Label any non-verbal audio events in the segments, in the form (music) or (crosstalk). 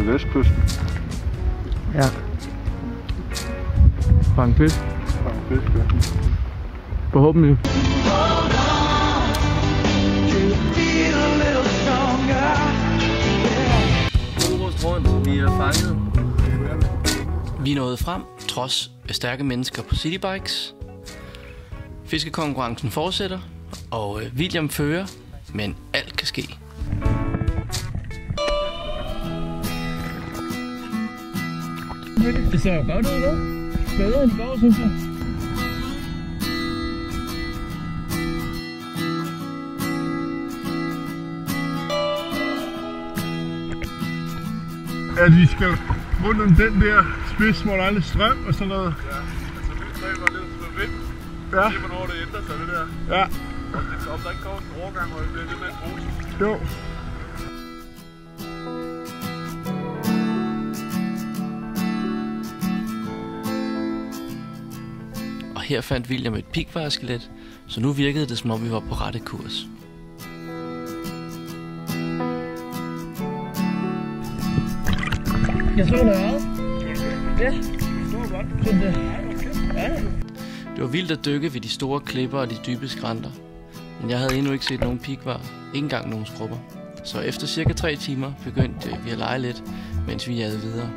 Til vestkysten. Ja. Fange fisk. Fange fisk, ja. Forhåbentlig. Rundt, vi er fanget. Vi nåede frem, trods stærke mennesker på citybikes. Fiskekonkurrencen fortsætter, og øh, William fører, men alt kan ske. Det ser jo godt ud, nu. Bedre end i går, synes jeg. At vi skal rundt om den der spids, hvor der er lidt strøm og sådan noget. Ja, altså mit plan var lidt med vind. Ja, Se, hvornår det ændrer sig, det der. ja, Om, der ikke kommer en overgang, hvor det bliver lidt mere grus. jo. Her fandt William et pigvarskelet, så nu virkede det som om vi var på rette kurs. Jeg så det øjet. Ja. Det. Ja. Det var vildt at dykke ved de store klipper og de dybe skrænter. Men jeg havde endnu ikke set nogen pigvar, ikke engang nogen skrubber. Så efter cirka 3 timer begyndte vi at lege lidt, mens vi jagede videre.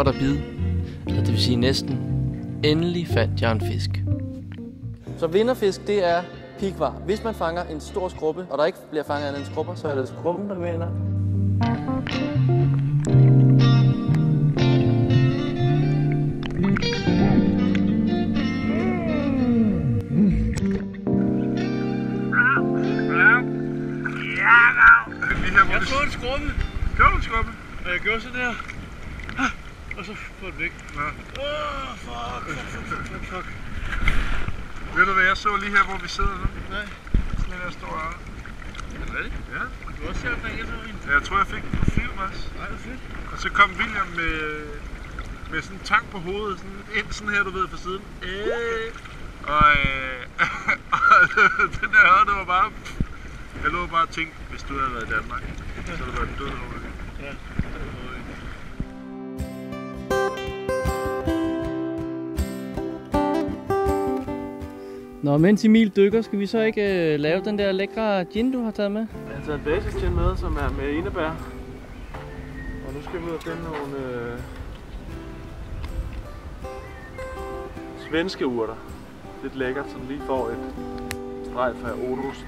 Var der bid. Eller det vil sige næsten. Endelig fandt jeg en fisk. Så vinderfisk, det er pikvar. Hvis man fanger en stor skrubbe, og der ikke bliver fanget andet end skrubber, så er det skrubben, der vinder. Jeg har fået en skrubbe, Gør du en skrubbe? og jeg gjorde sådan der. Og så få den væk. Ja. Åh, fuck, fuck, fuck, fuck, fuck. Ved du hvad jeg så lige her, hvor vi sidder nu? Nej. Sådan en der står her. Er det? Ja. Du har også set, at jeg så en. Ja, Jeg tror, jeg fik den på film også. Nej, det er fedt. Og så kom William med, med sådan en tang på hovedet, sådan ind sådan her, du ved, fra siden. Øh, og, øh, (laughs) og (laughs) den der hørte, det var bare... Jeg lå bare og tænkte, hvis du havde været i Danmark, så havde du været død over. Ja. Nå, mens Emil dykker, skal vi så ikke øh, lave den der lækre gin, du har taget med? Jeg har taget en basis til med, som er med enebær. Og nu skal vi ud og finde nogle øh, svenske urter. Lidt lækkert, så lige får et strejf af otost.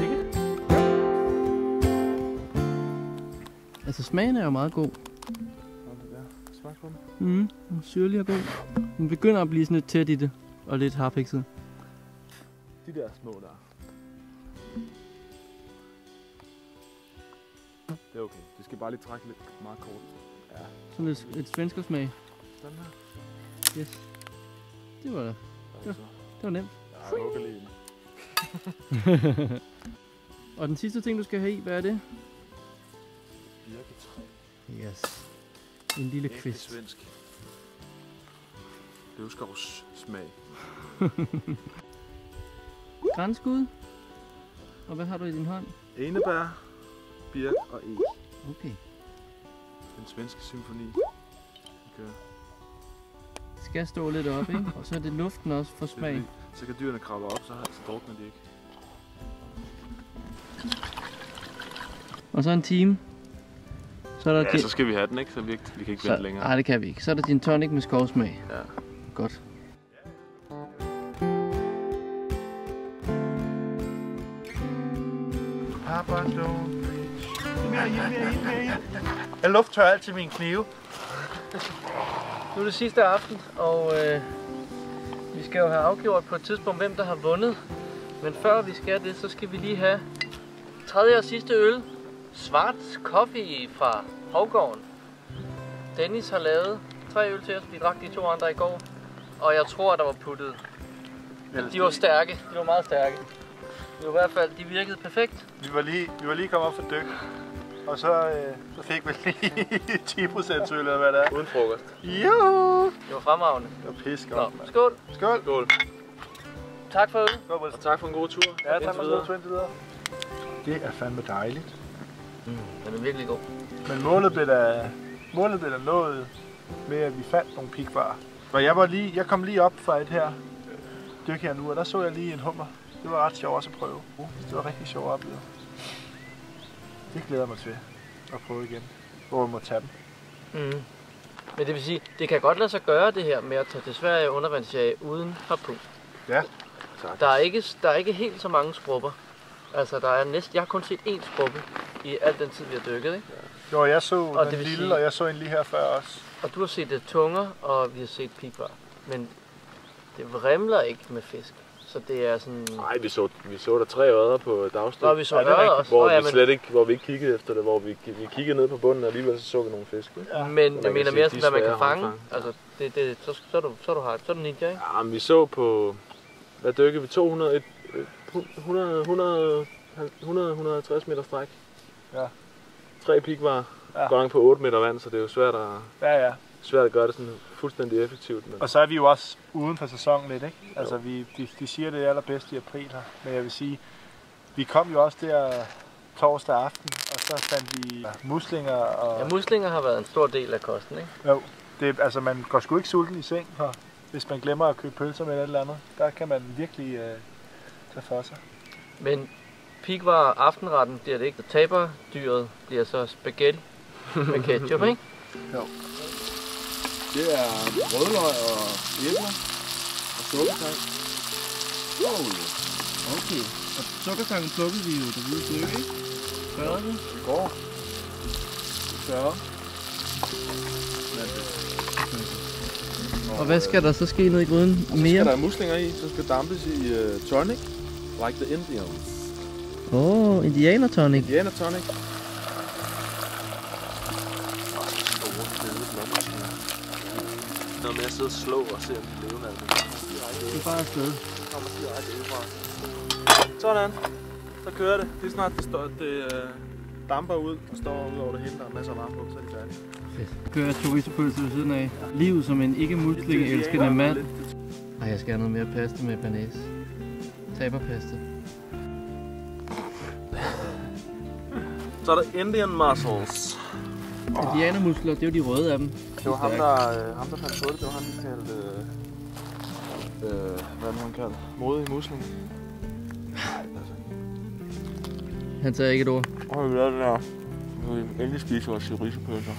Ikke? Altså, smagen er jo meget god. Og det der. Smag på den. Mm, den er syrlig og god. Den begynder at blive sådan lidt tæt i det, og lidt harpikset. De der små der. Det er okay. Det skal bare lige trække lidt meget kort. Ja, Sådan lidt, et svenskersmag. sådan her. Yes. Det var, det Ja. Så. var nemt. Ja, jeg lige den. (laughs) Og den sidste ting, du skal have i, hvad er det? Birketræ. Yes. En lille Ægte kvist. svensk. Løvskovs smag. (laughs) Grænskud. Og hvad har du i din hånd? Enebær, birk og eg. Okay. Den svenske symfoni. Okay. Det skal stå lidt op, ikke? Og så er det luften også for smag. Så kan dyrene kravle op, så, så drukner de ikke. Og så en time. Så er der Ja, gin- så skal vi have den, ikke? Så vi, ikke, vi kan ikke vente så, længere. Nej, det kan vi ikke. Så er der din tonic med skovsmag. Ja. Godt. Mere i, mere i, mere i. Jeg lufttør altid min knive. Nu er det sidste aften, og øh, vi skal jo have afgjort på et tidspunkt, hvem der har vundet. Men før vi skal det, så skal vi lige have tredje og sidste øl. svart coffee fra Hovgården. Dennis har lavet tre øl til os. Vi drak de to andre i går. Og jeg tror, der var puttet. De var stærke. De var meget stærke. I hvert fald, de virkede perfekt. Vi var lige, vi var lige kommet op for dyk. Og så, øh, så fik vi lige (laughs) 10 procent øl, eller hvad det er. Uden frokost. Jo! Det var fremragende. Det var pisse Nå, godt, mand. skål. Skål! Skål. Tak for øl. Og tak for en god tur. Ja, tak for videre. at du videre. Det er fandme dejligt. Den er virkelig god. Men målet blev da, målet blev da nået med, at vi fandt nogle pikvarer. For jeg, var lige, jeg kom lige op fra et her dyk her nu, og der så jeg lige en hummer. Det var ret sjovt også at prøve. Det var rigtig sjovt at opleve. Det glæder mig til at prøve igen. Hvor vi må tage dem. Mm. Men det vil sige, det kan godt lade sig gøre det her med at tage til Sverige undervandsjage uden harpun. Ja. Der er ikke, der er ikke helt så mange skrubber. Altså, der er næsten, jeg har kun set én skrubbe i al den tid, vi har dykket, ikke? Jo, jeg så Og den lille, sige- og jeg så en lige her før også. Og du har set det tunger, og vi har set pikvar. Men det vrimler ikke med fisk. Så det er sådan... Nej, vi så, vi så der tre ører på dagstød. Nå, vi så Ja, er også. Hvor, Nå, ja, vi slet ikke, hvor vi ikke kiggede efter det, hvor vi, vi kiggede ned på bunden, og alligevel så så vi nogle fisk. Ikke? Ja. men, jeg mener mere sådan, hvad man kan fange. Altså, det, det, så, så, er du, så du har, så er du ninja, ikke? Ja, men vi så på, hvad dykkede vi? 200, et, et, 100, 100, 100, 150 meter stræk. Ja. Tre pikvarer. Ja. Ja. Godt nok på 8 meter vand, så det er jo svært at, Ja, ja. Svært at gøre det sådan fuldstændig effektivt. Men Og så er vi jo også uden for sæsonen lidt, ikke? Altså, vi, de, de siger det er allerbedst i april her. Men jeg vil sige, vi kom jo også der torsdag aften, og så fandt vi muslinger og... Ja, muslinger har været en stor del af kosten, ikke? Jo, det, er- altså man går sgu ikke sulten i seng her, hvis man glemmer at købe pølser med et eller andet. Der kan man virkelig øh, tage for sig. Men pikvar aftenretten bliver det ikke. Taberdyret bliver så spaghetti med ketchup, (laughs) ikke? Det er rødløg og æbler og sukkertang. Okay. Og sukkertangen plukkede vi jo det hvide stykke, ikke? Gør vi? I går. 40. Og hvad skal der så ske ned i gryden Så skal der muslinger i, så skal dampes i uh, tonic. Like the Indians. Åh, oh, indianer tonic. Indianer tonic. Noget med at sidde og slå og se, om de lever af det. Det er bare afsted. kommer direkte udefra. Sådan. Så kører det. Det er snart, det, står, det øh, damper ud og står ud over det hele. Der er masser af varme på, så er det færdigt. Kører turistpølse ved siden af. Livet som en ikke musling elskende mand. Ej, jeg skal have noget mere pasta med banæs. Taberpasta. Så er der Indian mussels. Indianermuskler, det er jo de røde af dem. Det var ham, der, øh, ham, der fandt på det. Det var ham, der kaldte... Øh, øh, hvad er han kaldte? Modig musling. Altså. Han sagde ikke et ord. Og har vi lavet den her. Nu vil vi endelig spise vores chorizo-pølser.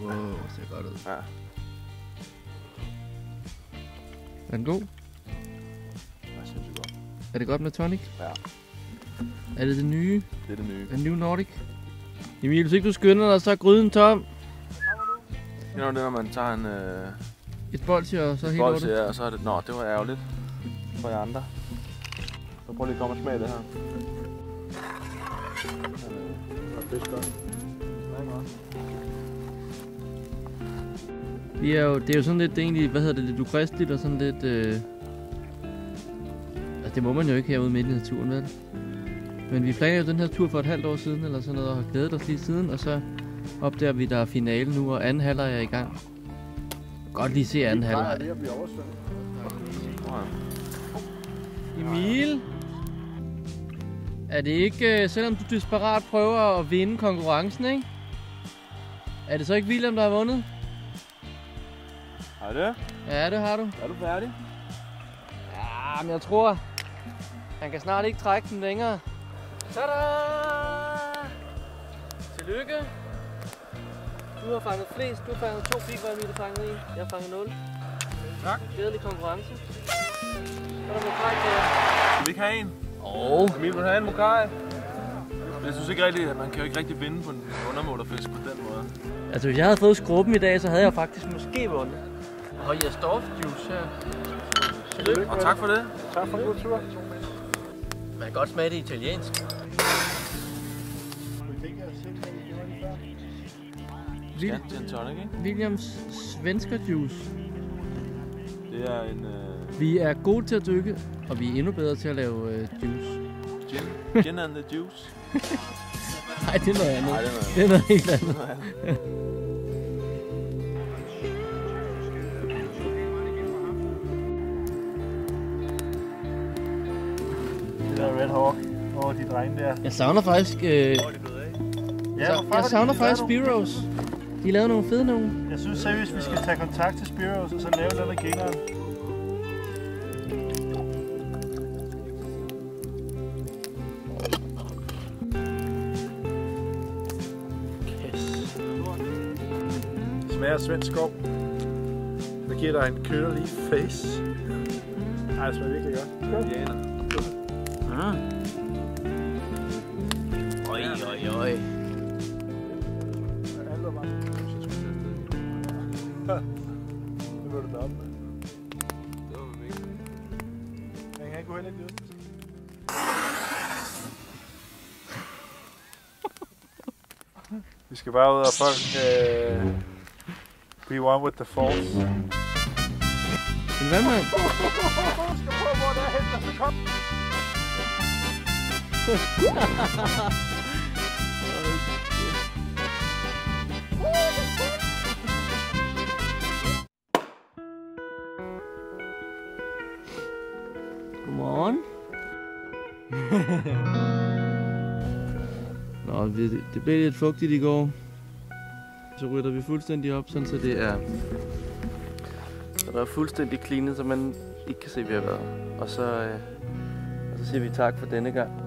Wow, det ser godt ud. Ja. Er den god? Er sindssygt godt. Er det godt med tonic? Ja. Er det det nye? Det er det nye. Den New Nordic? Emil, hvis ikke du skynder dig, så er gryden tom. Det er det, når man tager en øh, Et bolsje, og så helt bold lortet. til jer, og så er det... Nå, det var ærgerligt for jer andre. Så prøv lige at komme og smage det her. Det er godt. Vi er jo, det er jo sådan lidt, det er egentlig, hvad hedder det, lidt ukristeligt og sådan lidt... Øh... Altså, det må man jo ikke herude midt i naturen, vel? Men vi planlagde den her tur for et halvt år siden, eller sådan noget, og har glædet os lige siden, og så opdager vi, der er finale nu, og anden halvleg er i gang. Godt lige se anden halvleg. at blive oversvømmet. Emil? Er det ikke, øh, selvom du desperat prøver at vinde konkurrencen, ikke? Er det så ikke William, der har vundet? Har det? Ja, det har du. Er du færdig? Ja, men jeg tror, han kan snart ikke trække den længere. Tada! Tillykke. Du har fanget flest. Du har fanget to pigger, Emil har fanget en. Jeg har fanget 0. Tak. Glædelig konkurrence. Så er der Mokai til. Skal vi ikke have en? Åh. Emil, vil du have en mokai? Jeg synes ikke rigtigt, at man kan jo ikke rigtig vinde på en undermålerfisk på den måde. Altså, hvis jeg havde fået skrubben i dag, så havde jeg faktisk måske vundet. Og jeg står juice her. Tillykke. Og tak for det. Tak for god tur. Man kan godt smage det italiensk. Vil gin tonic, ikke? Williams svensker juice. Det er en uh, Vi er gode til at dykke, og vi er endnu bedre til at lave øh, juice. gin, gin and the juice. (laughs) Nej, det er noget andet. Nej, det er noget Det er noget helt andet. (laughs) Det der Red Hawk over de drenge der. Jeg savner faktisk... Øh, Ja, jeg, jeg savner faktisk Spiros. De lavede nogle fede nogen. Jeg synes seriøst, vi skal tage kontakt til Spiros og så lave noget med gængeren. Smager af svensk skov. Det giver dig en kølerlig face. Ej, det smager virkelig godt. Skål. Ah. Oj, oj, oj. Han kan ikke gå hen i det. Vi skal bare ud og folk uh, be one with the force. Men hvad med... skal prøve, hvor det er hen, så kom. Godmorgen. (laughs) Nå, vi, det blev lidt fugtigt i går. Så rydder vi fuldstændig op, sådan så det er... Så der er fuldstændig cleanet, så man ikke kan se, vi har været. Og så, øh, og så siger vi tak for denne gang.